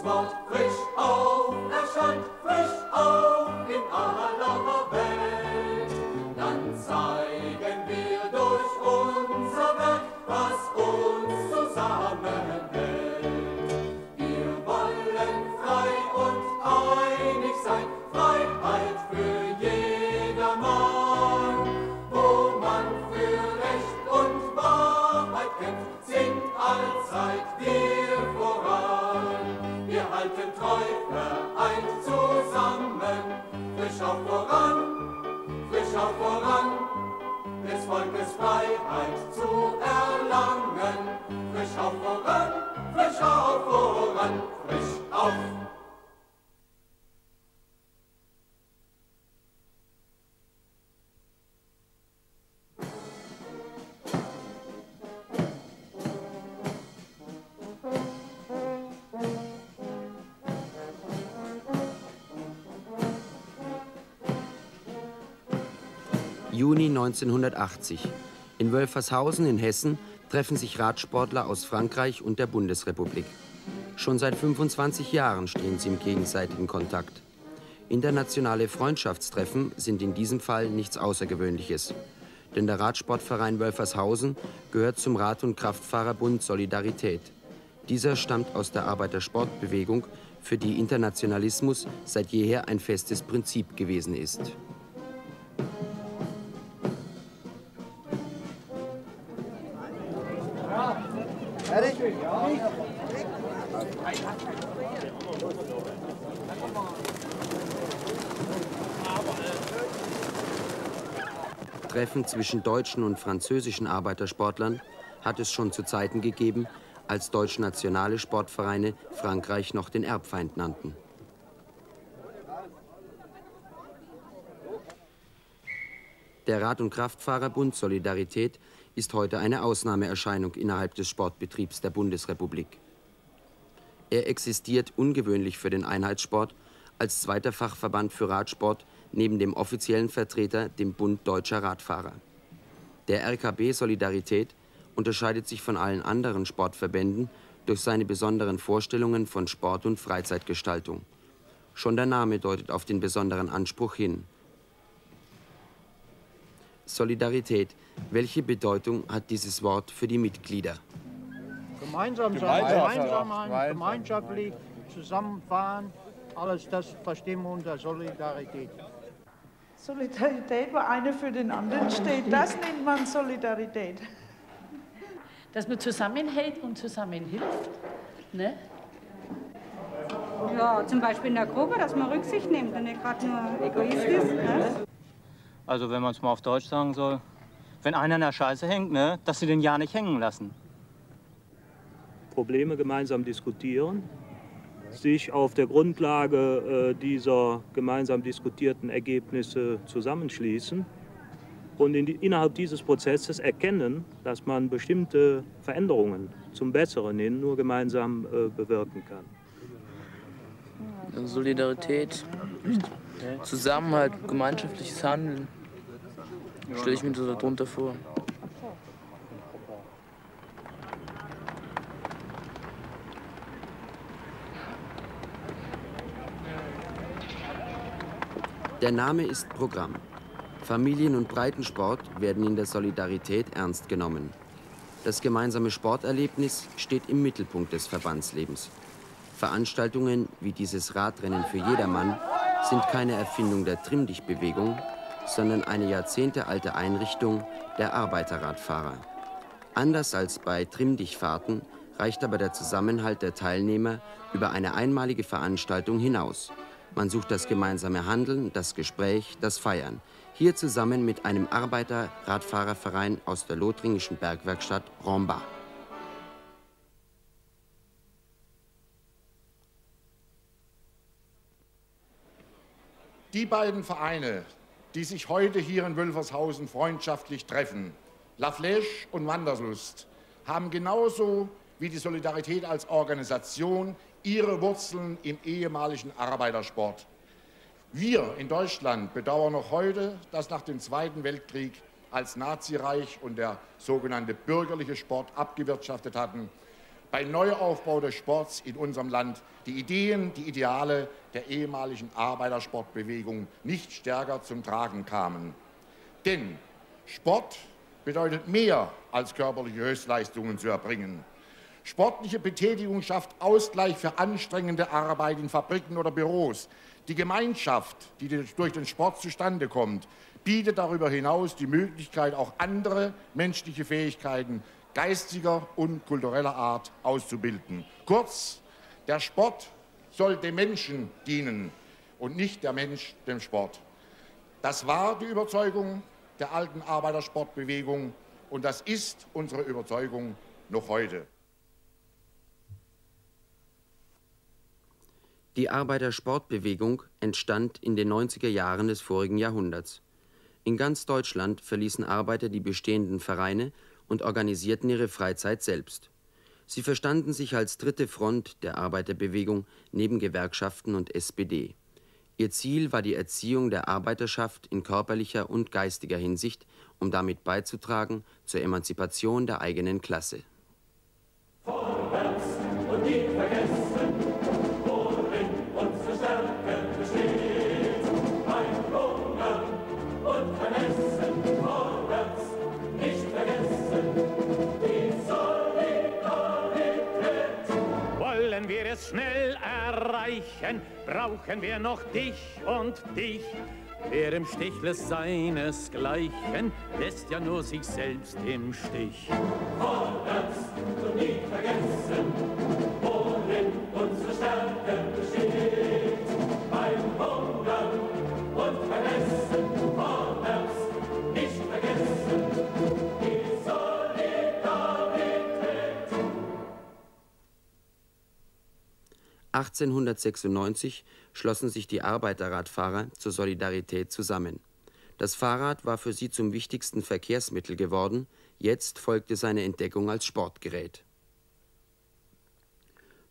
Kreuzwort 1980. In Wölfershausen in Hessen treffen sich Radsportler aus Frankreich und der Bundesrepublik. Schon seit 25 Jahren stehen sie im gegenseitigen Kontakt. Internationale Freundschaftstreffen sind in diesem Fall nichts Außergewöhnliches. Denn der Radsportverein Wölfershausen gehört zum Rad- und Kraftfahrerbund Solidarität. Dieser stammt aus der Arbeitersportbewegung, für die Internationalismus seit jeher ein festes Prinzip gewesen ist. Treffen zwischen deutschen und französischen Arbeitersportlern hat es schon zu Zeiten gegeben, als deutsch-nationale Sportvereine Frankreich noch den Erbfeind nannten. Der Rad- und Kraftfahrerbund Solidarität ist heute eine Ausnahmeerscheinung innerhalb des Sportbetriebs der Bundesrepublik. Er existiert ungewöhnlich für den Einheitssport als zweiter Fachverband für Radsport neben dem offiziellen Vertreter, dem Bund Deutscher Radfahrer. Der RKB Solidarität unterscheidet sich von allen anderen Sportverbänden durch seine besonderen Vorstellungen von Sport- und Freizeitgestaltung. Schon der Name deutet auf den besonderen Anspruch hin. Solidarität. Welche Bedeutung hat dieses Wort für die Mitglieder? Gemeinsam sein, gemeinsam sein, gemeinschaftlich zusammenfahren, alles das verstehen wir unter Solidarität. Solidarität, wo einer für den anderen steht, das nennt man Solidarität. Dass man zusammenhält und zusammenhilft. Ne? Ja, zum Beispiel in der Gruppe, dass man Rücksicht nimmt und nicht gerade nur egoistisch. Ne? Also wenn man es mal auf Deutsch sagen soll, wenn einer in der Scheiße hängt, ne, dass sie den ja nicht hängen lassen. Probleme gemeinsam diskutieren, sich auf der Grundlage äh, dieser gemeinsam diskutierten Ergebnisse zusammenschließen und in die, innerhalb dieses Prozesses erkennen, dass man bestimmte Veränderungen zum Besseren hin nur gemeinsam äh, bewirken kann. Solidarität, Zusammenhalt, gemeinschaftliches Handeln, stelle ich mir darunter vor. Der Name ist Programm. Familien- und Breitensport werden in der Solidarität ernst genommen. Das gemeinsame Sporterlebnis steht im Mittelpunkt des Verbandslebens. Veranstaltungen wie dieses Radrennen für jedermann sind keine Erfindung der Trimm-Dich-Bewegung, sondern eine jahrzehntealte Einrichtung der Arbeiterradfahrer. Anders als bei Trimm-Dich-Fahrten reicht aber der Zusammenhalt der Teilnehmer über eine einmalige Veranstaltung hinaus. Man sucht das gemeinsame Handeln, das Gespräch, das Feiern. Hier zusammen mit einem Arbeiter-Radfahrerverein aus der lothringischen Bergwerkstatt Romba. Die beiden Vereine, die sich heute hier in Wülfershausen freundschaftlich treffen, La Flèche und Wanderlust, haben genauso wie die Solidarität als Organisation ihre Wurzeln im ehemaligen Arbeitersport. Wir in Deutschland bedauern noch heute, dass nach dem Zweiten Weltkrieg, als Nazireich und der sogenannte bürgerliche Sport abgewirtschaftet hatten, beim Neuaufbau des Sports in unserem Land die Ideen, die Ideale der ehemaligen Arbeitersportbewegung nicht stärker zum Tragen kamen. Denn Sport bedeutet mehr als körperliche Höchstleistungen zu erbringen. Sportliche Betätigung schafft Ausgleich für anstrengende Arbeit in Fabriken oder Büros. Die Gemeinschaft, die durch den Sport zustande kommt, bietet darüber hinaus die Möglichkeit, auch andere menschliche Fähigkeiten geistiger und kultureller Art auszubilden. Kurz, der Sport soll dem Menschen dienen und nicht der Mensch dem Sport. Das war die Überzeugung der alten Arbeitersportbewegung und das ist unsere Überzeugung noch heute. Die Arbeitersportbewegung entstand in den 90er Jahren des vorigen Jahrhunderts. In ganz Deutschland verließen Arbeiter die bestehenden Vereine und organisierten ihre Freizeit selbst. Sie verstanden sich als dritte Front der Arbeiterbewegung neben Gewerkschaften und SPD. Ihr Ziel war die Erziehung der Arbeiterschaft in körperlicher und geistiger Hinsicht, um damit beizutragen zur Emanzipation der eigenen Klasse. Vorwärts und nie vergessen. Erreichen, brauchen wir noch dich und dich. Wer im Stich lässt seinesgleichen, lässt ja nur sich selbst im Stich. Vorwärts und nie vergessen, 1896 schlossen sich die Arbeiterradfahrer zur Solidarität zusammen. Das Fahrrad war für sie zum wichtigsten Verkehrsmittel geworden, jetzt folgte seine Entdeckung als Sportgerät.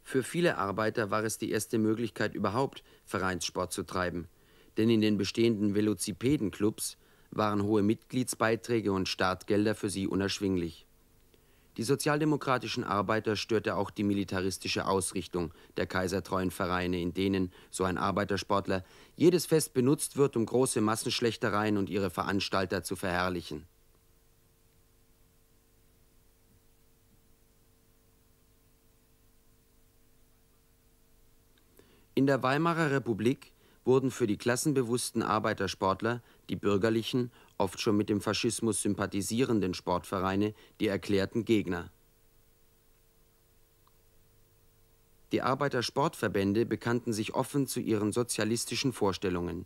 Für viele Arbeiter war es die erste Möglichkeit überhaupt, Vereinssport zu treiben, denn in den bestehenden Velozipedenclubs waren hohe Mitgliedsbeiträge und Startgelder für sie unerschwinglich. Die sozialdemokratischen Arbeiter störte auch die militaristische Ausrichtung der kaisertreuen Vereine, in denen, so ein Arbeitersportler, jedes Fest benutzt wird, um große Massenschlechtereien und ihre Veranstalter zu verherrlichen. In der Weimarer Republik wurden für die klassenbewussten Arbeitersportler die bürgerlichen oft schon mit dem Faschismus sympathisierenden Sportvereine die erklärten Gegner. Die Arbeitersportverbände bekannten sich offen zu ihren sozialistischen Vorstellungen.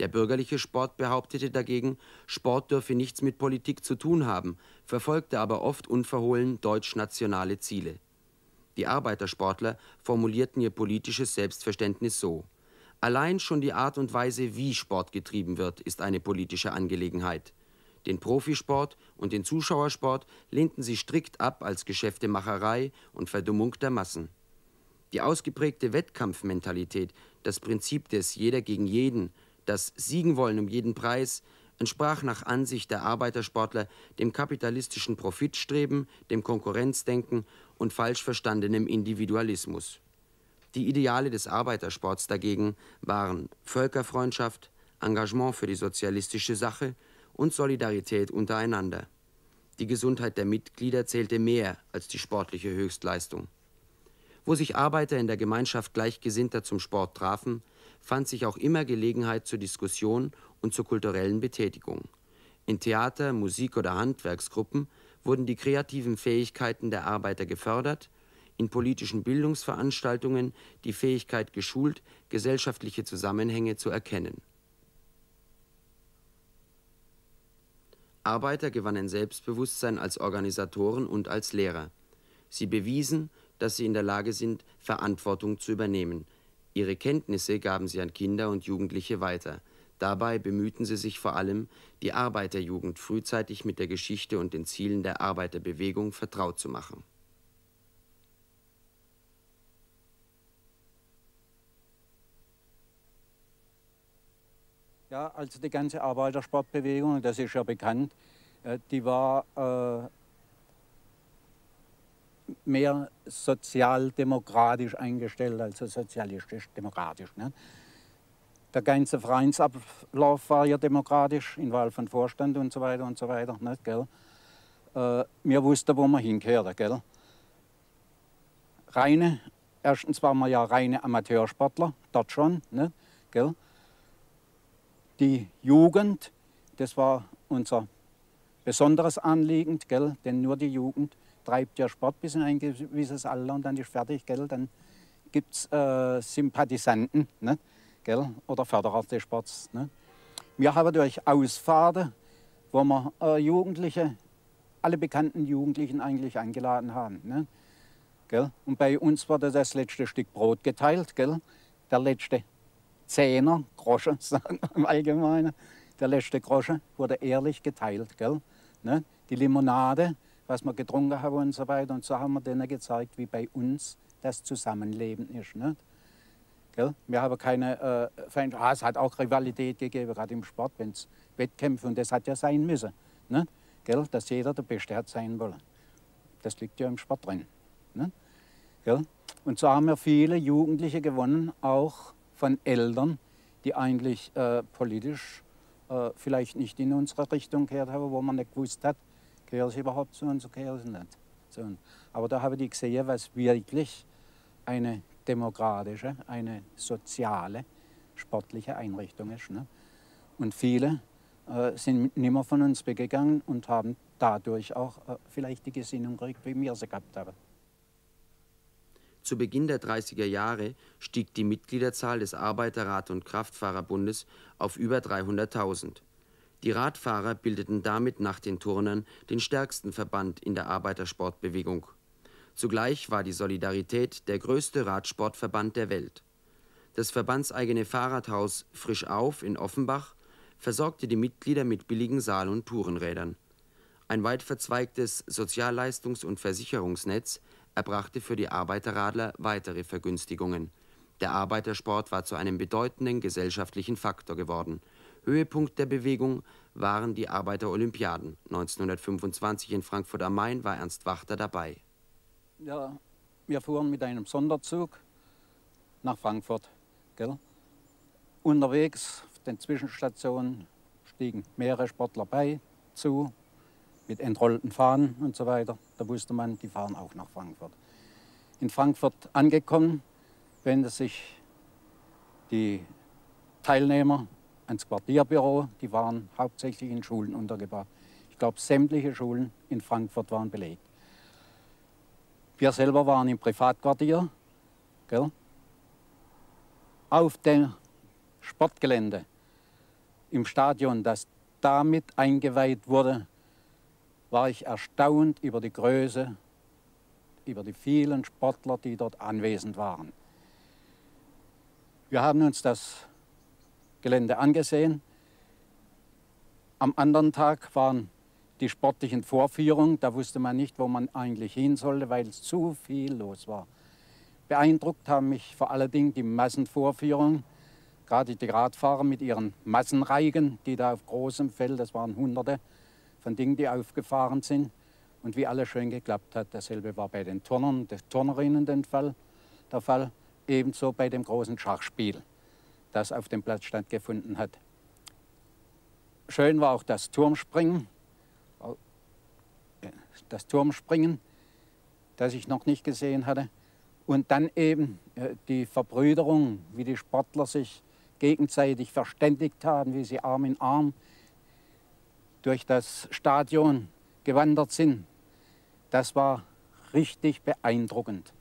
Der bürgerliche Sport behauptete dagegen, Sport dürfe nichts mit Politik zu tun haben, verfolgte aber oft unverhohlen deutsch-nationale Ziele. Die Arbeitersportler formulierten ihr politisches Selbstverständnis so Allein schon die Art und Weise, wie Sport getrieben wird, ist eine politische Angelegenheit. Den Profisport und den Zuschauersport lehnten sie strikt ab als Geschäftemacherei und Verdummung der Massen. Die ausgeprägte Wettkampfmentalität, das Prinzip des Jeder gegen jeden, das Siegen wollen um jeden Preis, entsprach nach Ansicht der Arbeitersportler dem kapitalistischen Profitstreben, dem Konkurrenzdenken und falsch verstandenem Individualismus. Die Ideale des Arbeitersports dagegen waren Völkerfreundschaft, Engagement für die sozialistische Sache und Solidarität untereinander. Die Gesundheit der Mitglieder zählte mehr als die sportliche Höchstleistung. Wo sich Arbeiter in der Gemeinschaft Gleichgesinnter zum Sport trafen, fand sich auch immer Gelegenheit zur Diskussion und zur kulturellen Betätigung. In Theater, Musik oder Handwerksgruppen wurden die kreativen Fähigkeiten der Arbeiter gefördert in politischen Bildungsveranstaltungen die Fähigkeit geschult, gesellschaftliche Zusammenhänge zu erkennen. Arbeiter gewannen Selbstbewusstsein als Organisatoren und als Lehrer. Sie bewiesen, dass sie in der Lage sind, Verantwortung zu übernehmen. Ihre Kenntnisse gaben sie an Kinder und Jugendliche weiter. Dabei bemühten sie sich vor allem, die Arbeiterjugend frühzeitig mit der Geschichte und den Zielen der Arbeiterbewegung vertraut zu machen. Ja, also die ganze Arbeitersportbewegung, das ist ja bekannt, äh, die war äh, mehr sozialdemokratisch eingestellt als sozialistisch-demokratisch. Ne? Der ganze Vereinsablauf war ja demokratisch, in Wahl von Vorstand und so weiter und so weiter. Nicht, gell? Äh, wir wussten, wo wir hinkehren. Gell? Reine, erstens waren wir ja reine Amateursportler, dort schon. Nicht, gell? Die Jugend, das war unser besonderes Anliegen, gell? denn nur die Jugend treibt ja Sport bis in ein gewisses Alter und dann ist fertig, gell? dann gibt es äh, Sympathisanten ne? gell? oder Förderer des Sports. Ne? Wir haben durch Ausfahrten, wo wir äh, Jugendliche, alle bekannten Jugendlichen eigentlich eingeladen haben. Ne? Gell? Und bei uns wurde das letzte Stück Brot geteilt, gell? der letzte Zehner, Groschen sagen wir im Allgemeinen, der letzte Groschen wurde ehrlich geteilt. Gell? Ne? Die Limonade, was wir getrunken haben und so weiter. Und so haben wir denen gezeigt, wie bei uns das Zusammenleben ist. Nicht? Gell? Wir haben keine äh, ah, Es hat auch Rivalität gegeben, gerade im Sport, wenn es Wettkämpfe, und das hat ja sein müssen. Nicht? Gell? Dass jeder der Beste hat sein wollen. Das liegt ja im Sport drin. Nicht? Gell? Und so haben wir viele Jugendliche gewonnen, auch von Eltern, die eigentlich äh, politisch äh, vielleicht nicht in unsere Richtung gehört haben, wo man nicht gewusst hat, gehöre ich überhaupt zu uns oder gehöre ich nicht. So. Aber da habe ich gesehen, was wirklich eine demokratische, eine soziale, sportliche Einrichtung ist. Ne? Und viele äh, sind nicht mehr von uns weggegangen und haben dadurch auch äh, vielleicht die Gesinnung gekriegt, wie wir sie gehabt haben. Zu Beginn der 30er Jahre stieg die Mitgliederzahl des Arbeiterrad- und Kraftfahrerbundes auf über 300.000. Die Radfahrer bildeten damit nach den Turnern den stärksten Verband in der Arbeitersportbewegung. Zugleich war die Solidarität der größte Radsportverband der Welt. Das verbandseigene Fahrradhaus Frisch auf in Offenbach versorgte die Mitglieder mit billigen Saal- und Tourenrädern. Ein weit verzweigtes Sozialleistungs- und Versicherungsnetz erbrachte für die Arbeiterradler weitere Vergünstigungen. Der Arbeitersport war zu einem bedeutenden gesellschaftlichen Faktor geworden. Höhepunkt der Bewegung waren die Arbeiterolympiaden. 1925 in Frankfurt am Main war Ernst Wachter dabei. Ja, wir fuhren mit einem Sonderzug nach Frankfurt. Gell? Unterwegs auf den Zwischenstationen stiegen mehrere Sportler bei zu mit entrollten Fahnen und so weiter. Da wusste man, die fahren auch nach Frankfurt. In Frankfurt angekommen, wenden sich die Teilnehmer ans Quartierbüro. Die waren hauptsächlich in Schulen untergebracht. Ich glaube, sämtliche Schulen in Frankfurt waren belegt. Wir selber waren im Privatquartier. Gell? Auf dem Sportgelände im Stadion, das damit eingeweiht wurde, war ich erstaunt über die Größe, über die vielen Sportler, die dort anwesend waren. Wir haben uns das Gelände angesehen. Am anderen Tag waren die sportlichen Vorführungen. Da wusste man nicht, wo man eigentlich hin sollte, weil es zu viel los war. Beeindruckt haben mich vor allen Dingen die Massenvorführungen, gerade die Radfahrer mit ihren Massenreigen, die da auf großem Feld, das waren Hunderte, von Dingen, die aufgefahren sind und wie alles schön geklappt hat. Dasselbe war bei den Turnern, den Turnerinnen den Fall, der Fall, ebenso bei dem großen Schachspiel, das auf dem Platz stattgefunden hat. Schön war auch das Turmspringen, das Turmspringen, das ich noch nicht gesehen hatte. Und dann eben äh, die Verbrüderung, wie die Sportler sich gegenseitig verständigt haben, wie sie Arm in Arm durch das Stadion gewandert sind. Das war richtig beeindruckend.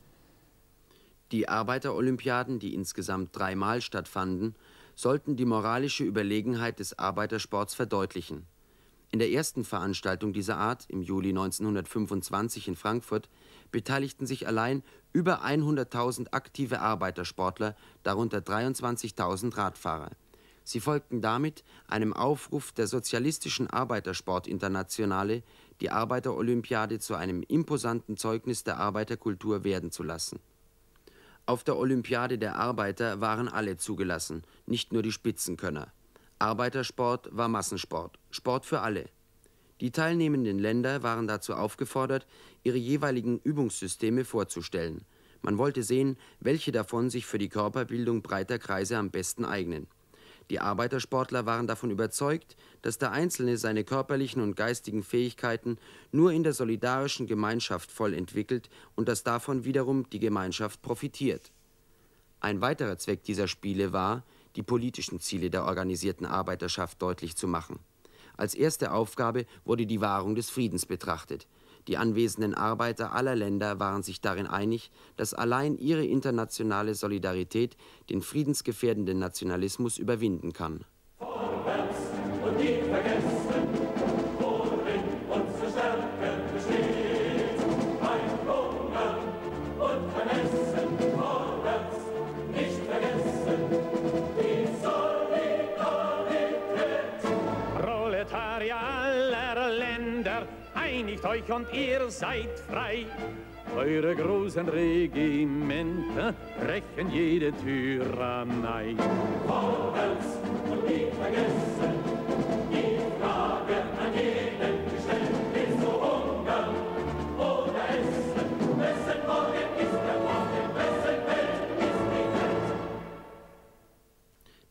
Die Arbeiterolympiaden, die insgesamt dreimal stattfanden, sollten die moralische Überlegenheit des Arbeitersports verdeutlichen. In der ersten Veranstaltung dieser Art im Juli 1925 in Frankfurt beteiligten sich allein über 100.000 aktive Arbeitersportler, darunter 23.000 Radfahrer. Sie folgten damit einem Aufruf der Sozialistischen Arbeitersportinternationale, die Arbeiterolympiade zu einem imposanten Zeugnis der Arbeiterkultur werden zu lassen. Auf der Olympiade der Arbeiter waren alle zugelassen, nicht nur die Spitzenkönner. Arbeitersport war Massensport, Sport für alle. Die teilnehmenden Länder waren dazu aufgefordert, ihre jeweiligen Übungssysteme vorzustellen. Man wollte sehen, welche davon sich für die Körperbildung breiter Kreise am besten eignen. Die Arbeitersportler waren davon überzeugt, dass der Einzelne seine körperlichen und geistigen Fähigkeiten nur in der solidarischen Gemeinschaft voll entwickelt und dass davon wiederum die Gemeinschaft profitiert. Ein weiterer Zweck dieser Spiele war, die politischen Ziele der organisierten Arbeiterschaft deutlich zu machen. Als erste Aufgabe wurde die Wahrung des Friedens betrachtet. Die anwesenden Arbeiter aller Länder waren sich darin einig, dass allein ihre internationale Solidarität den friedensgefährdenden Nationalismus überwinden kann. Vorwärts und nie vergessen. Euch und ihr seid frei. Eure großen Regimenter brechen jede Tyrannei. Vorwärts und nie vergessen, die Frage an jeden gestellt, willst du hungern oder essen? Wessen Morgen ist der Morgen, wessen Welt ist die Welt?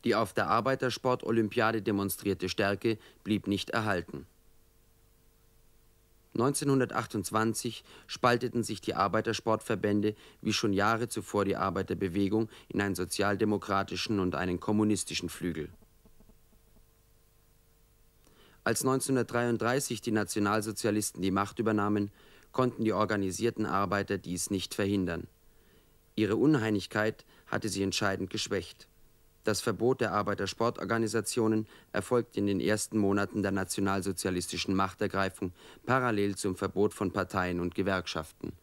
Die auf der Arbeitersport-Olympiade demonstrierte Stärke blieb nicht erhalten. 1928 spalteten sich die Arbeitersportverbände wie schon Jahre zuvor die Arbeiterbewegung in einen sozialdemokratischen und einen kommunistischen Flügel. Als 1933 die Nationalsozialisten die Macht übernahmen, konnten die organisierten Arbeiter dies nicht verhindern. Ihre Uneinigkeit hatte sie entscheidend geschwächt. Das Verbot der Arbeitersportorganisationen erfolgte in den ersten Monaten der nationalsozialistischen Machtergreifung parallel zum Verbot von Parteien und Gewerkschaften.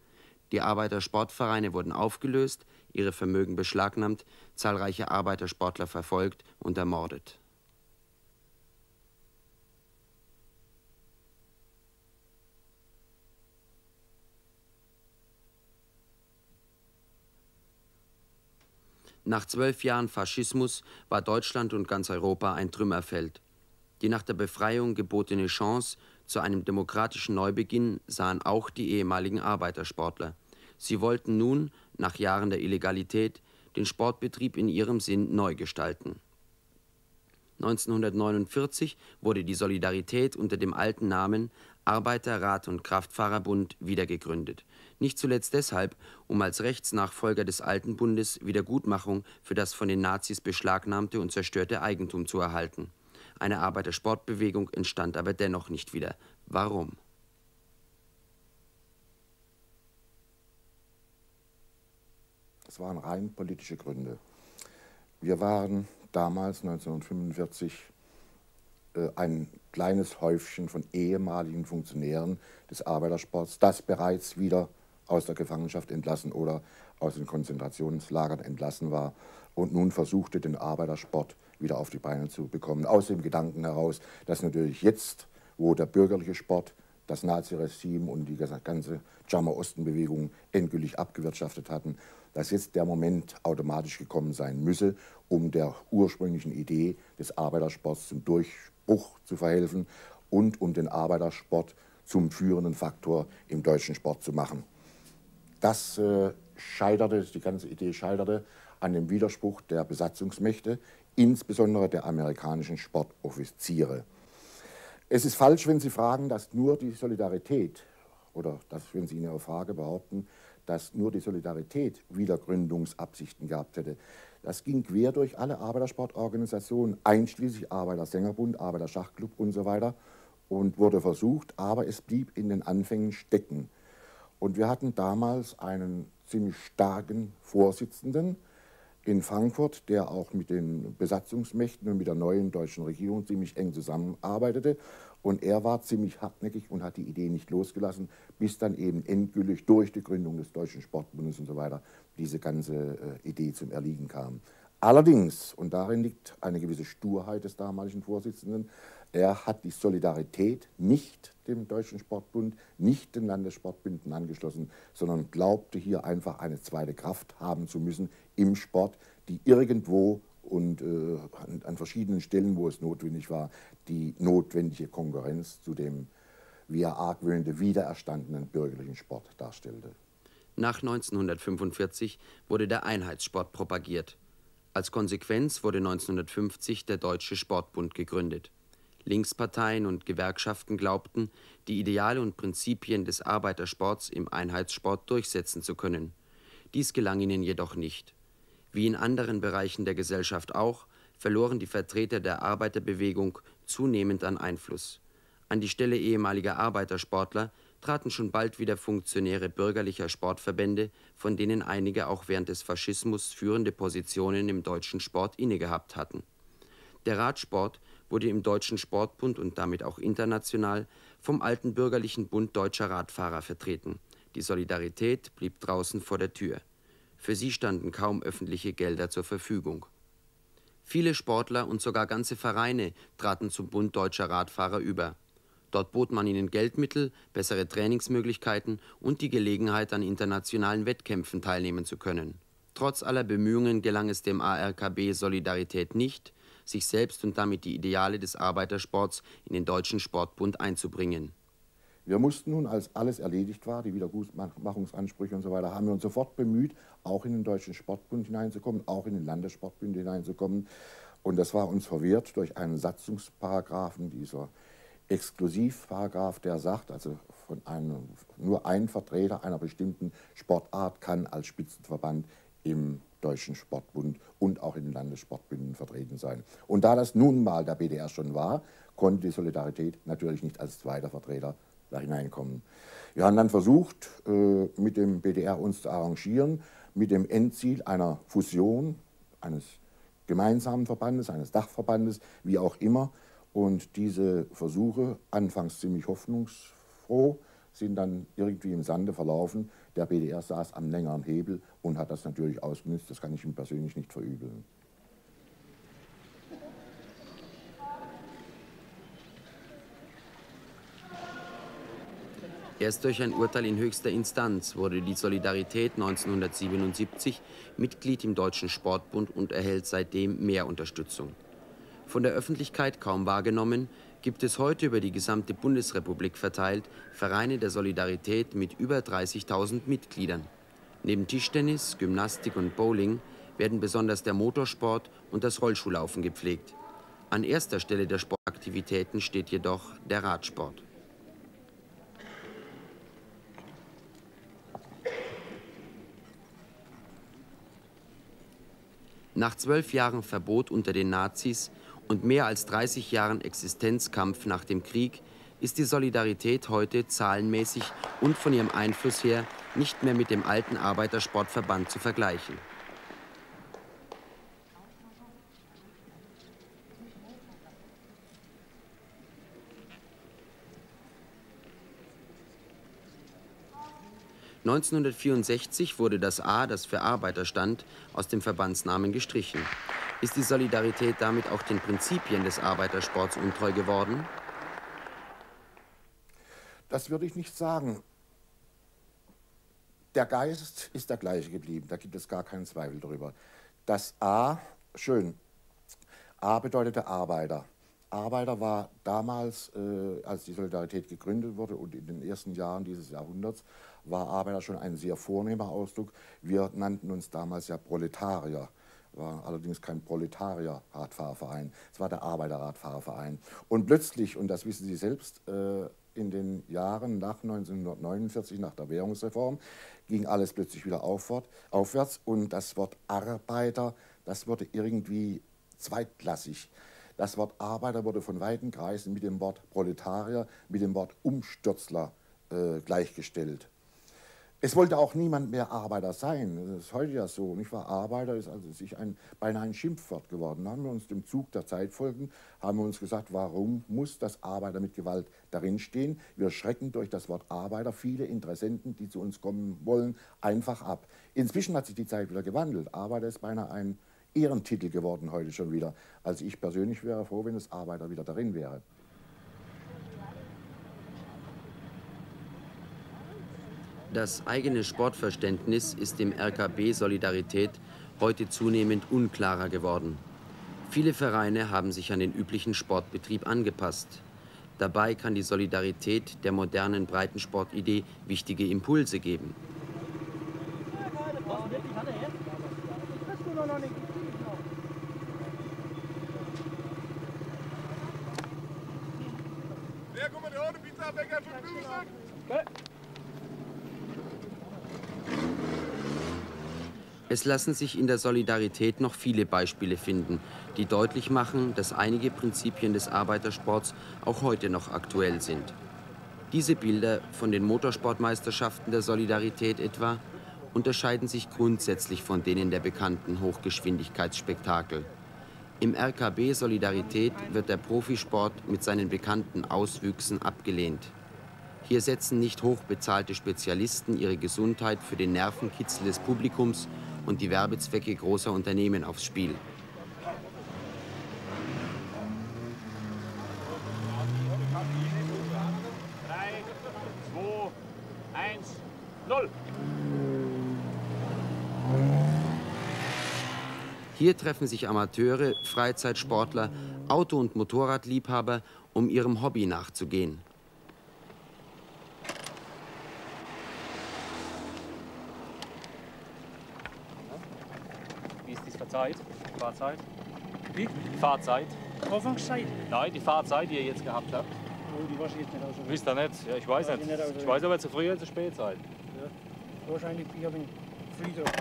Die Arbeitersportvereine wurden aufgelöst, ihre Vermögen beschlagnahmt, zahlreiche Arbeitersportler verfolgt und ermordet. Nach zwölf Jahren Faschismus war Deutschland und ganz Europa ein Trümmerfeld. Die nach der Befreiung gebotene Chance zu einem demokratischen Neubeginn sahen auch die ehemaligen Arbeitersportler. Sie wollten nun, nach Jahren der Illegalität, den Sportbetrieb in ihrem Sinn neu gestalten. 1949 wurde die Solidarität unter dem alten Namen Arbeiter-, Rad- und Kraftfahrerbund wiedergegründet. Nicht zuletzt deshalb, um als Rechtsnachfolger des alten Bundes Wiedergutmachung für das von den Nazis beschlagnahmte und zerstörte Eigentum zu erhalten. Eine Arbeitersportbewegung entstand aber dennoch nicht wieder. Warum? Es waren rein politische Gründe. Wir waren damals, 1945, äh, ein kleines Häufchen von ehemaligen Funktionären des Arbeitersports, das bereits wieder aus der Gefangenschaft entlassen oder aus den Konzentrationslagern entlassen war und nun versuchte, den Arbeitersport wieder auf die Beine zu bekommen. Aus dem Gedanken heraus, dass natürlich jetzt, wo der bürgerliche Sport das Naziregime und die ganze Jammer-Osten-Bewegung endgültig abgewirtschaftet hatten, dass jetzt der Moment automatisch gekommen sein müsse, um der ursprünglichen Idee des Arbeitersports zum Durchbruch zu verhelfen und um den Arbeitersport zum führenden Faktor im deutschen Sport zu machen. Das äh, scheiterte, die ganze Idee scheiterte an dem Widerspruch der Besatzungsmächte, insbesondere der amerikanischen Sportoffiziere. Es ist falsch, wenn Sie fragen, dass nur die Solidarität oder dass, wenn Sie in Ihrer Frage behaupten, dass nur die Solidarität Wiedergründungsabsichten gehabt hätte. Das ging quer durch alle Arbeitersportorganisationen, einschließlich Arbeitersängerbund, Arbeiterschachclub und so weiter und wurde versucht, aber es blieb in den Anfängen stecken. Und wir hatten damals einen ziemlich starken Vorsitzenden in Frankfurt, der auch mit den Besatzungsmächten und mit der neuen deutschen Regierung ziemlich eng zusammenarbeitete. Und er war ziemlich hartnäckig und hat die Idee nicht losgelassen, bis dann eben endgültig durch die Gründung des Deutschen Sportbundes und so weiter diese ganze äh, Idee zum Erliegen kam. Allerdings, und darin liegt eine gewisse Sturheit des damaligen Vorsitzenden, er hat die Solidarität nicht dem Deutschen Sportbund, nicht den Landessportbünden angeschlossen, sondern glaubte hier einfach eine zweite Kraft haben zu müssen im Sport, die irgendwo und äh, an, an, verschiedenen Stellen, wo es notwendig war, die notwendige Konkurrenz zu dem wie er argwöhnte, wiedererstandenen bürgerlichen Sport darstellte. Nach 1945 wurde der Einheitssport propagiert. Als Konsequenz wurde 1950 der Deutsche Sportbund gegründet. Linksparteien und Gewerkschaften glaubten, die Ideale und Prinzipien des Arbeitersports im Einheitssport durchsetzen zu können. Dies gelang ihnen jedoch nicht. Wie in anderen Bereichen der Gesellschaft auch, verloren die Vertreter der Arbeiterbewegung zunehmend an Einfluss. An die Stelle ehemaliger Arbeitersportler traten schon bald wieder Funktionäre bürgerlicher Sportverbände, von denen einige auch während des Faschismus führende Positionen im deutschen Sport innegehabt hatten. Der Radsport wurde im Deutschen Sportbund und damit auch international vom alten bürgerlichen Bund deutscher Radfahrer vertreten. Die Solidarität blieb draußen vor der Tür. Für sie standen kaum öffentliche Gelder zur Verfügung. Viele Sportler und sogar ganze Vereine traten zum Bund deutscher Radfahrer über. Dort bot man ihnen Geldmittel, bessere Trainingsmöglichkeiten und die Gelegenheit, an internationalen Wettkämpfen teilnehmen zu können. Trotz aller Bemühungen gelang es dem ARKB Solidarität nicht, sich selbst und damit die Ideale des Arbeitersports in den Deutschen Sportbund einzubringen. Wir mussten nun, als alles erledigt war, die Wiedergutmachungsansprüche und so weiter, haben wir uns sofort bemüht, auch in den Deutschen Sportbund hineinzukommen, auch in den Landessportbund hineinzukommen. Und das war uns verwehrt durch einen Satzungsparagraphen dieser Exklusivparagraph, der sagt, also von einem, nur ein Vertreter einer bestimmten Sportart kann als Spitzenverband im Deutschen Sportbund und auch in den Landessportbünden vertreten sein. Und da das nun mal der BDR schon war, konnte die Solidarität natürlich nicht als zweiter Vertreter da hineinkommen. Wir haben dann versucht, äh, mit dem BDR uns zu arrangieren, mit dem Endziel einer Fusion eines gemeinsamen Verbandes, eines Dachverbandes, wie auch immer, und diese Versuche, anfangs ziemlich hoffnungsfroh, sind dann irgendwie im Sande verlaufen. Der BDR saß am längeren Hebel und hat das natürlich ausgenutzt. Das kann ich ihm persönlich nicht verübeln. Erst durch ein Urteil in höchster Instanz wurde die Solidarität 1977 Mitglied im Deutschen Sportbund und erhält seitdem mehr Unterstützung. Von der Öffentlichkeit kaum wahrgenommen, gibt es heute über die gesamte Bundesrepublik verteilt Vereine der Solidarität mit über 30.000 Mitgliedern. Neben Tischtennis, Gymnastik und Bowling werden besonders der Motorsport und das Rollschuhlaufen gepflegt. An erster Stelle der Sportaktivitäten steht jedoch der Radsport. Nach zwölf Jahren Verbot unter den Nazis und mehr als 30 Jahren Existenzkampf nach dem Krieg ist die Solidarität heute zahlenmäßig und von ihrem Einfluss her nicht mehr mit dem alten Arbeitersportverband zu vergleichen. 1964 wurde das A, das für Arbeiter stand, aus dem Verbandsnamen gestrichen. Ist die Solidarität damit auch den Prinzipien des Arbeitersports untreu geworden? Das würde ich nicht sagen. Der Geist ist der gleiche geblieben, da gibt es gar keinen Zweifel darüber. Das A, schön, A bedeutete Arbeiter. Arbeiter war damals, äh, als die Solidarität gegründet wurde und in den ersten Jahren dieses Jahrhunderts, war Arbeiter schon ein sehr vornehmer Ausdruck. Wir nannten uns damals ja Proletarier war allerdings kein Proletarier-Radfahrerverein, es war der Arbeiter-Radfahrerverein. Und plötzlich, und das wissen Sie selbst, äh, in den Jahren nach 1949, nach der Währungsreform, ging alles plötzlich wieder aufwärts und das Wort Arbeiter, das wurde irgendwie zweitklassig. Das Wort Arbeiter wurde von weiten Kreisen mit dem Wort Proletarier, mit dem Wort Umstürzler äh, gleichgestellt. Es wollte auch niemand mehr Arbeiter sein. Das ist heute ja so. Nicht wahr? Arbeiter ist also sich ein, beinahe ein Schimpfwort geworden. Da haben wir uns dem Zug der Zeit folgen, haben wir uns gesagt, warum muss das Arbeiter mit Gewalt darin stehen? Wir schrecken durch das Wort Arbeiter viele Interessenten, die zu uns kommen wollen, einfach ab. Inzwischen hat sich die Zeit wieder gewandelt. Arbeiter ist beinahe ein Ehrentitel geworden heute schon wieder. Also ich persönlich wäre froh, wenn das Arbeiter wieder darin wäre. Das eigene Sportverständnis ist im RKB Solidarität heute zunehmend unklarer geworden. Viele Vereine haben sich an den üblichen Sportbetrieb angepasst. Dabei kann die Solidarität der modernen Breitensportidee wichtige Impulse geben. Es lassen sich in der Solidarität noch viele Beispiele finden, die deutlich machen, dass einige Prinzipien des Arbeitersports auch heute noch aktuell sind. Diese Bilder von den Motorsportmeisterschaften der Solidarität etwa unterscheiden sich grundsätzlich von denen der bekannten Hochgeschwindigkeitsspektakel. Im RKB Solidarität wird der Profisport mit seinen bekannten Auswüchsen abgelehnt. Hier setzen nicht hochbezahlte Spezialisten ihre Gesundheit für den Nervenkitzel des Publikums und die Werbezwecke großer Unternehmen aufs Spiel. Drei, zwei, eins, null. Hier treffen sich Amateure, Freizeitsportler, Auto- und Motorradliebhaber, um ihrem Hobby nachzugehen. Zeit? Fahrzeit? Wie? Fahrzeit. Anfangszeit? Nein, die Fahrzeit, die ihr jetzt gehabt habt. Oh, die weiß ich jetzt nicht aus. Wisst ihr nicht? Ja, ich weiß nicht. nicht Ich weiß aber zu früh oder zu spät seid. Ja. Wahrscheinlich, ich habe ihn früh drauf.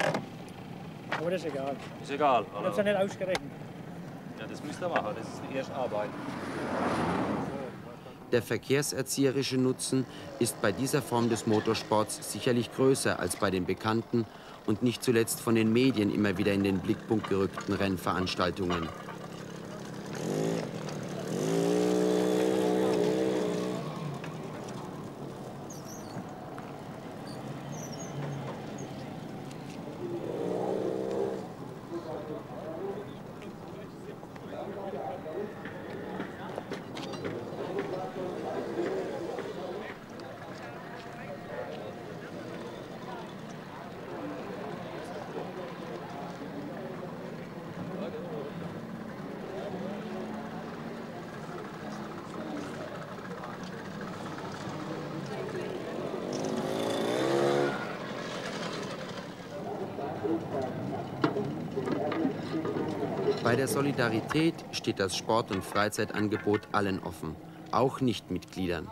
Aber das ist egal. Ist egal. Ich habe es ja nicht ausgerechnet. Ja, das müsst ihr machen. Das ist die erste Arbeit. Der verkehrserzieherische Nutzen ist bei dieser Form des Motorsports sicherlich größer als bei den bekannten und nicht zuletzt von den Medien immer wieder in den Blickpunkt gerückten Rennveranstaltungen. Solidarität steht das Sport- und Freizeitangebot allen offen, auch Nichtmitgliedern.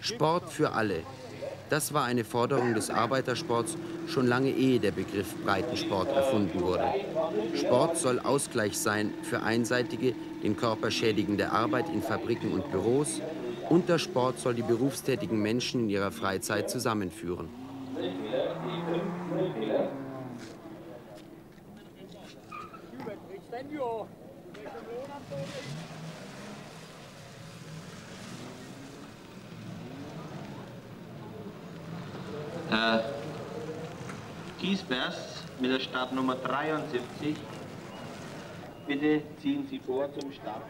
Sport für alle. Das war eine Forderung des Arbeitersports schon lange ehe der Begriff Breitensport erfunden wurde. Sport soll Ausgleich sein für einseitige, den Körper schädigende Arbeit in Fabriken und Büros und der Sport soll die berufstätigen Menschen in ihrer Freizeit zusammenführen. Herr Giesbers mit der Startnummer 73. Bitte ziehen Sie vor zum Start.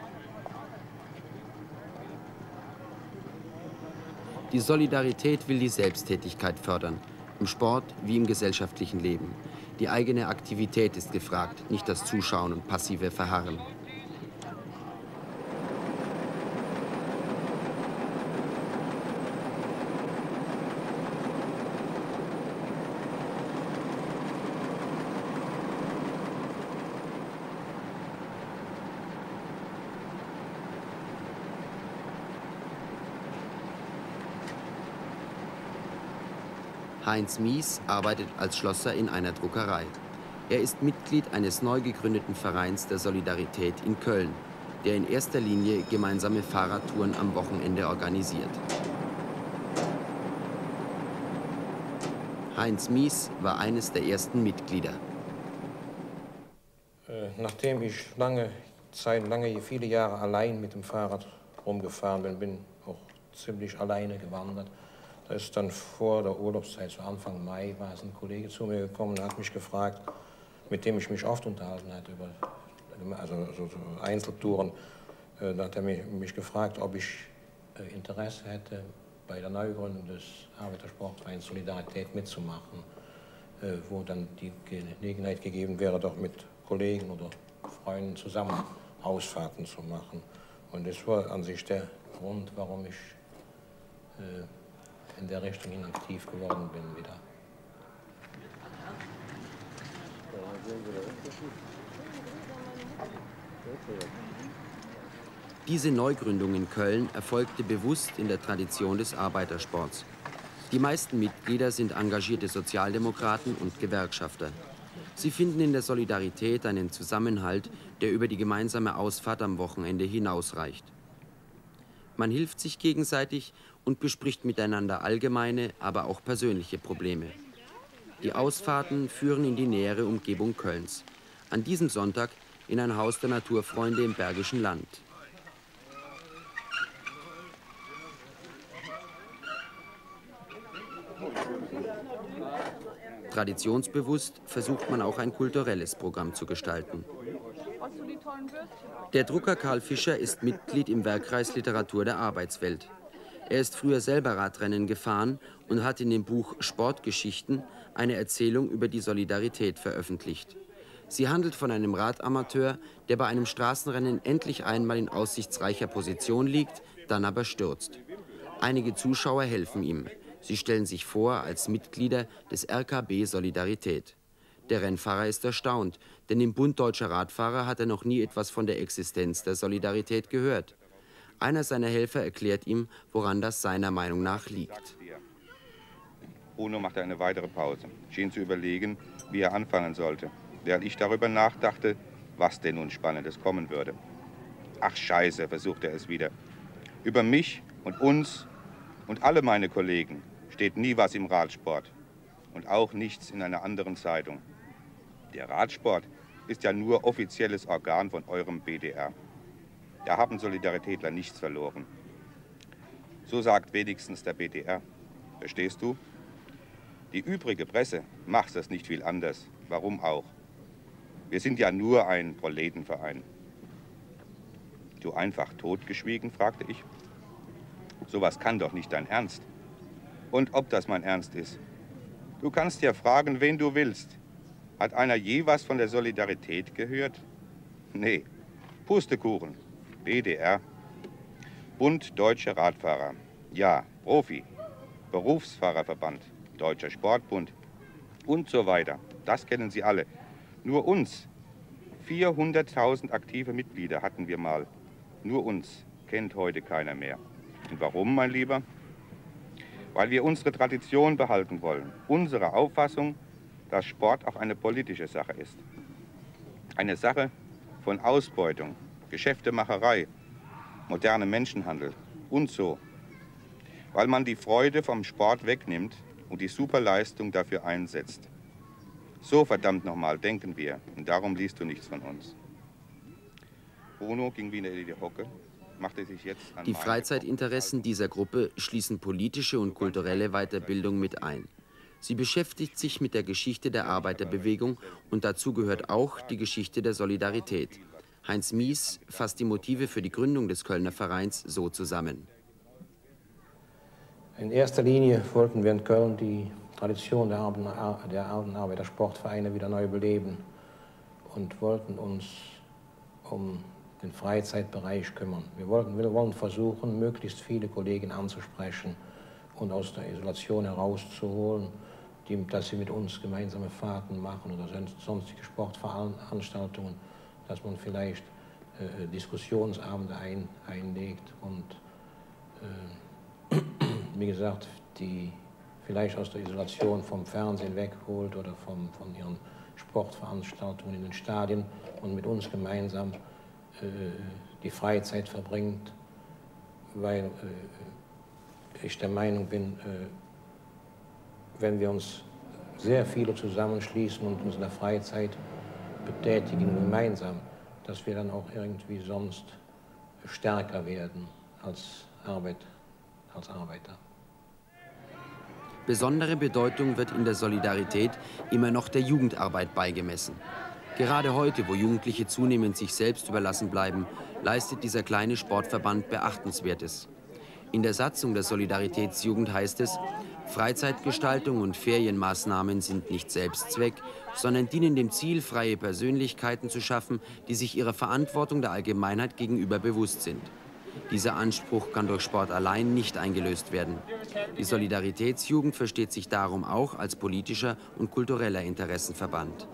Die Solidarität will die Selbsttätigkeit fördern, im Sport wie im gesellschaftlichen Leben. Die eigene Aktivität ist gefragt, nicht das Zuschauen und passive Verharren. Heinz Mies arbeitet als Schlosser in einer Druckerei. Er ist Mitglied eines neu gegründeten Vereins der Solidarität in Köln, der in erster Linie gemeinsame Fahrradtouren am Wochenende organisiert. Heinz Mies war eines der ersten Mitglieder. Äh, Nachdem ich lange Zeit, lange, viele Jahre allein mit dem Fahrrad rumgefahren bin, bin auch ziemlich alleine gewandert. Ist dann vor der Urlaubszeit, so Anfang Mai, war es ein Kollege zu mir gekommen und hat mich gefragt, mit dem ich mich oft unterhalten hatte, über also so, so Einzeltouren, äh, da hat er mich, mich gefragt, ob ich äh, Interesse hätte, bei der Neugründung des Arbeitersportvereins Solidarität mitzumachen, äh, wo dann die Gelegenheit gegeben wäre, doch mit Kollegen oder Freunden zusammen Ausfahrten zu machen. Und das war an sich der Grund, warum ich in der Richtung hin aktiv geworden bin wieder. Diese Neugründung in Köln erfolgte bewusst in der Tradition des Arbeitersports. Die meisten Mitglieder sind engagierte Sozialdemokraten und Gewerkschafter. Sie finden in der Solidarität einen Zusammenhalt, der über die gemeinsame Ausfahrt am Wochenende hinausreicht. Man hilft sich gegenseitig und bespricht miteinander allgemeine, aber auch persönliche Probleme. Die Ausfahrten führen in die nähere Umgebung Kölns. An diesem Sonntag in ein Haus der Naturfreunde im Bergischen Land. Traditionsbewusst versucht man auch ein kulturelles Programm zu gestalten. Der Drucker Karl Fischer ist Mitglied im Werkkreis Literatur der Arbeitswelt. Er ist früher selber Radrennen gefahren und hat in dem Buch Sportgeschichten eine Erzählung über die Solidarität veröffentlicht. Sie handelt von einem Radamateur, der bei einem Straßenrennen endlich einmal in aussichtsreicher Position liegt, dann aber stürzt. Einige Zuschauer helfen ihm. Sie stellen sich vor als Mitglieder des RKB Solidarität. Der Rennfahrer ist erstaunt, denn im Bund deutscher Radfahrer hat er noch nie etwas von der Existenz der Solidarität gehört. Einer seiner Helfer erklärt ihm, woran das seiner Meinung nach liegt. Bruno machte eine weitere Pause, schien zu überlegen, wie er anfangen sollte während ich darüber nachdachte, was denn nun Spannendes kommen würde. Ach scheiße, versuchte er es wieder. Über mich und uns und alle meine Kollegen steht nie was im Radsport und auch nichts in einer anderen Zeitung. Der Radsport ist ja nur offizielles Organ von eurem BDR. Da haben Solidaritätler nichts verloren. So sagt wenigstens der BDR. Verstehst du? Die übrige Presse macht das nicht viel anders. Warum auch? Wir sind ja nur ein Proletenverein. Du einfach totgeschwiegen, fragte ich. Sowas kann doch nicht dein Ernst. Und ob das mein Ernst ist. Du kannst ja fragen, wen du willst. Hat einer je was von der Solidarität gehört? Nee. Pustekuchen. BDR. Bund Deutsche Radfahrer. Ja, Profi. Berufsfahrerverband. Deutscher Sportbund. Und so weiter. Das kennen Sie alle. Nur uns. 400.000 aktive Mitglieder hatten wir mal. Nur uns kennt heute keiner mehr. Und warum, mein Lieber? Weil wir unsere Tradition behalten wollen. Unsere Auffassung, dass Sport auch eine politische Sache ist. Eine Sache von Ausbeutung, Geschäftemacherei, modernem Menschenhandel und so. Weil man die Freude vom Sport wegnimmt und die Superleistung dafür einsetzt. So verdammt nochmal denken wir und darum liest du nichts von uns. Bruno ging wieder in die Hocke, machte sich jetzt an Die Freizeitinteressen dieser Gruppe schließen politische und kulturelle Weiterbildung mit ein. Sie beschäftigt sich mit der Geschichte der Arbeiterbewegung und dazu gehört auch die Geschichte der Solidarität. Heinz Mies fasst die Motive für die Gründung des Kölner Vereins so zusammen. In erster Linie wollten wir in Köln die Tradition der alten, der alten Arbeitersportvereine wieder neu beleben und wollten uns um den Freizeitbereich kümmern. Wir, wollten, wir wollen versuchen, möglichst viele Kollegen anzusprechen und aus der Isolation herauszuholen, die, dass sie mit uns gemeinsame Fahrten machen oder sonstige Sportveranstaltungen, dass man vielleicht äh, Diskussionsabende ein, einlegt und äh, wie gesagt, die vielleicht aus der Isolation vom Fernsehen wegholt oder vom, von ihren Sportveranstaltungen in den Stadien und mit uns gemeinsam äh, die Freizeit verbringt, weil äh, ich der Meinung bin, äh, wenn wir uns sehr viele zusammenschließen und uns in der Freizeit betätigen gemeinsam, dass wir dann auch irgendwie sonst stärker werden als, Arbeit, als Arbeiter. Besondere Bedeutung wird in der Solidarität immer noch der Jugendarbeit beigemessen. Gerade heute, wo Jugendliche zunehmend sich selbst überlassen bleiben, leistet dieser kleine Sportverband Beachtenswertes. In der Satzung der Solidaritätsjugend heißt es, Freizeitgestaltung und Ferienmaßnahmen sind nicht Selbstzweck, sondern dienen dem Ziel, freie Persönlichkeiten zu schaffen, die sich ihrer Verantwortung der Allgemeinheit gegenüber bewusst sind. Dieser Anspruch kann durch Sport allein nicht eingelöst werden. Die Solidaritätsjugend versteht sich darum auch als politischer und kultureller Interessenverband.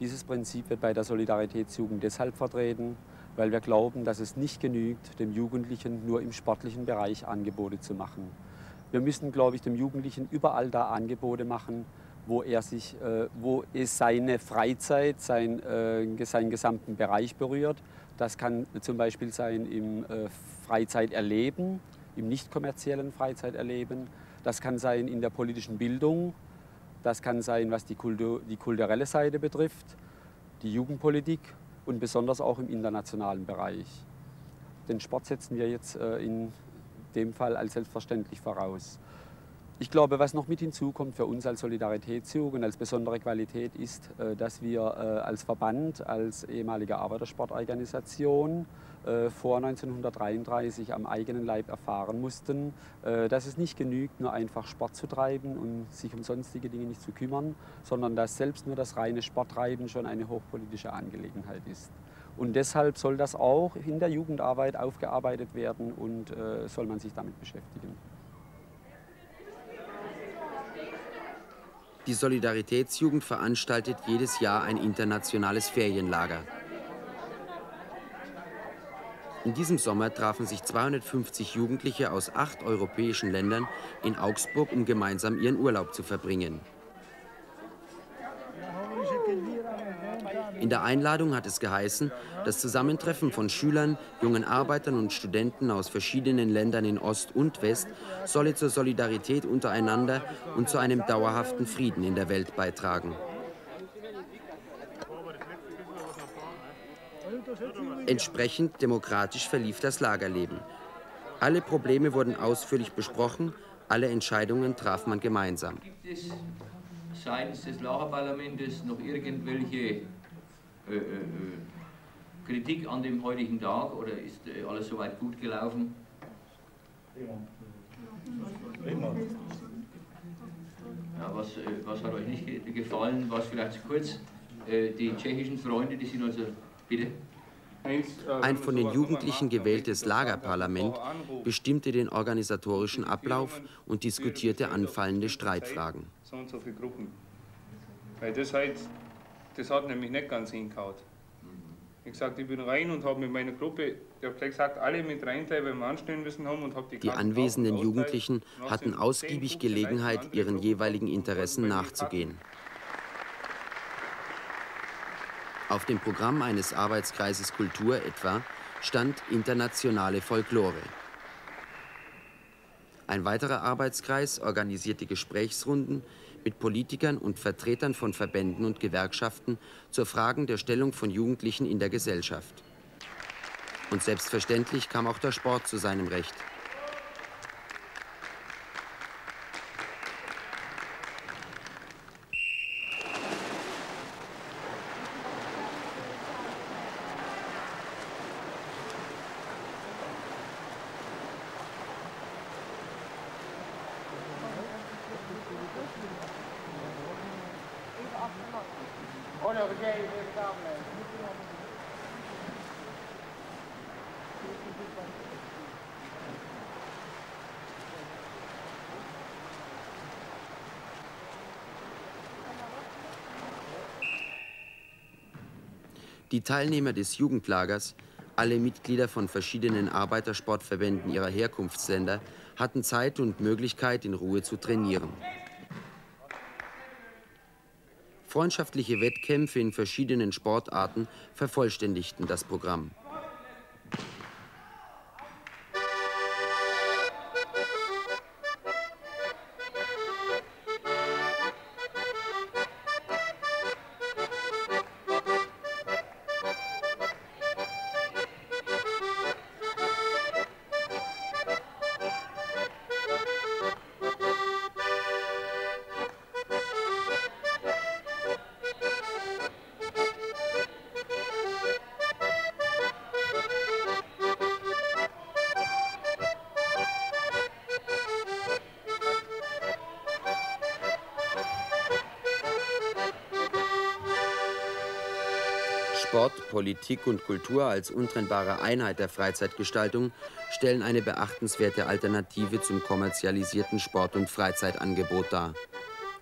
Dieses Prinzip wird bei der Solidaritätsjugend deshalb vertreten, weil wir glauben, dass es nicht genügt, dem Jugendlichen nur im sportlichen Bereich Angebote zu machen. Wir müssen, glaube ich, dem Jugendlichen überall da Angebote machen, wo er sich, äh, wo es seine Freizeit, sein, äh, seinen gesamten Bereich berührt. Das kann zum Beispiel sein im äh, Freizeiterleben, im nicht kommerziellen Freizeiterleben. Das kann sein in der politischen Bildung, das kann sein, was die, Kultur, die kulturelle Seite betrifft, die Jugendpolitik und besonders auch im internationalen Bereich. Den Sport setzen wir jetzt äh, in dem Fall als selbstverständlich voraus. Ich glaube, was noch mit hinzukommt für uns als Solidaritätsjugend, als besondere Qualität ist, äh, dass wir äh, als Verband, als ehemalige Arbeitersportorganisation vor 1933 am eigenen Leib erfahren mussten, dass es nicht genügt, nur einfach Sport zu treiben und sich um sonstige Dinge nicht zu kümmern, sondern dass selbst nur das reine Sporttreiben schon eine hochpolitische Angelegenheit ist. Und deshalb soll das auch in der Jugendarbeit aufgearbeitet werden und soll man sich damit beschäftigen. Die Solidaritätsjugend veranstaltet jedes Jahr ein internationales Ferienlager. In diesem Sommer trafen sich 250 Jugendliche aus acht europäischen Ländern in Augsburg, um gemeinsam ihren Urlaub zu verbringen. In der Einladung hat es geheißen, das Zusammentreffen von Schülern, jungen Arbeitern und Studenten aus verschiedenen Ländern in Ost und West solle zur Solidarität untereinander und zu einem dauerhaften Frieden in der Welt beitragen. Entsprechend demokratisch verlief das Lagerleben. Alle Probleme wurden ausführlich besprochen, alle Entscheidungen traf man gemeinsam. Gibt es seitens des Lagerparlamentes noch irgendwelche äh, äh, Kritik an dem heutigen Tag oder ist äh, alles soweit gut gelaufen? Ja, was, was hat euch nicht gefallen? Was vielleicht kurz? Die tschechischen Freunde, die sind also. Bitte? Ein von den Jugendlichen gewähltes Lagerparlament bestimmte den organisatorischen Ablauf und diskutierte anfallende Streitfragen. Weil das halt das hat nämlich nicht ganz hingehauen. Ich gesagt, ich bin rein und habe mit meiner Gruppe, ich habe gesagt, alle mit rein, weil wir anstellen müssen haben und habe die Die anwesenden Jugendlichen hatten ausgiebig Gelegenheit, ihren jeweiligen Interessen nachzugehen. Auf dem Programm eines Arbeitskreises Kultur etwa stand internationale Folklore. Ein weiterer Arbeitskreis organisierte Gesprächsrunden mit Politikern und Vertretern von Verbänden und Gewerkschaften zur Fragen der Stellung von Jugendlichen in der Gesellschaft. Und selbstverständlich kam auch der Sport zu seinem Recht. Die Teilnehmer des Jugendlagers, alle Mitglieder von verschiedenen Arbeitersportverbänden ihrer Herkunftsländer, hatten Zeit und Möglichkeit, in Ruhe zu trainieren. Freundschaftliche Wettkämpfe in verschiedenen Sportarten vervollständigten das Programm. Sport, Politik und Kultur als untrennbare Einheit der Freizeitgestaltung stellen eine beachtenswerte Alternative zum kommerzialisierten Sport- und Freizeitangebot dar.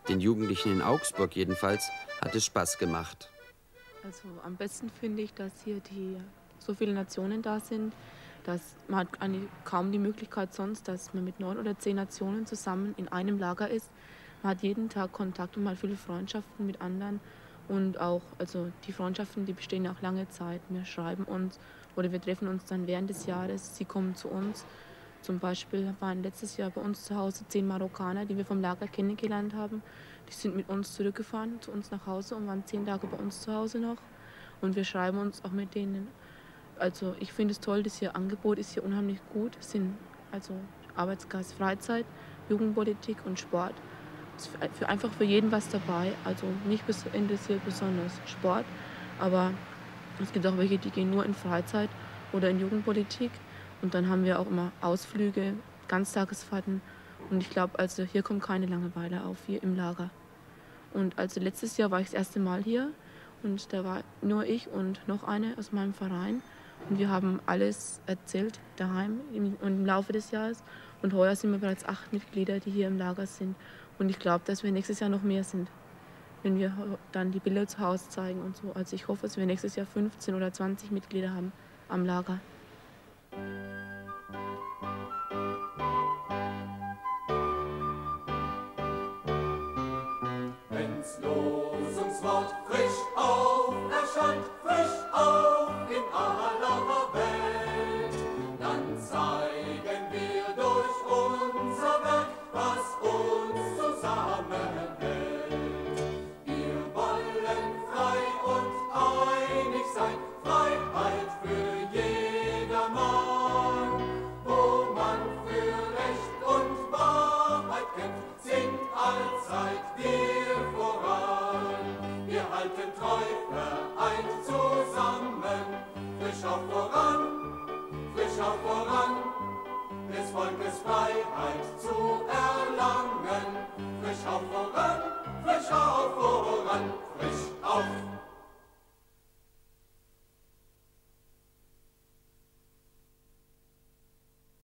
Den Jugendlichen in Augsburg jedenfalls hat es Spaß gemacht. Also am besten finde ich, dass hier die, so viele Nationen da sind, dass man hat kaum die Möglichkeit sonst, dass man mit neun oder zehn Nationen zusammen in einem Lager ist. Man hat jeden Tag Kontakt und man hat viele Freundschaften mit anderen und auch, also die Freundschaften, die bestehen auch lange Zeit. Wir schreiben uns oder wir treffen uns dann während des Jahres. Sie kommen zu uns. Zum Beispiel waren letztes Jahr bei uns zu Hause zehn Marokkaner, die wir vom Lager kennengelernt haben. Die sind mit uns zurückgefahren zu uns nach Hause und waren zehn Tage bei uns zu Hause noch. Und wir schreiben uns auch mit denen. Also ich finde es toll, das hier Angebot ist hier unheimlich gut. Es sind also Arbeitsgast, Freizeit, Jugendpolitik und Sport für einfach für jeden was dabei. Also mich interessiert besonders Sport, aber es gibt auch welche, die gehen nur in Freizeit oder in Jugendpolitik. Und dann haben wir auch immer Ausflüge, Ganztagesfahrten. Und ich glaube, also hier kommt keine Langeweile auf, hier im Lager. Und also letztes Jahr war ich das erste Mal hier und da war nur ich und noch eine aus meinem Verein. Und wir haben alles erzählt daheim im, im Laufe des Jahres. Und heuer sind wir bereits acht Mitglieder, die hier im Lager sind. Und ich glaube, dass wir nächstes Jahr noch mehr sind, wenn wir dann die Bilder zu Hause zeigen und so. Also ich hoffe, dass wir nächstes Jahr 15 oder 20 Mitglieder haben am Lager. Freiheit zu erlangen. Frisch auf voran, frisch auf voran, frisch auf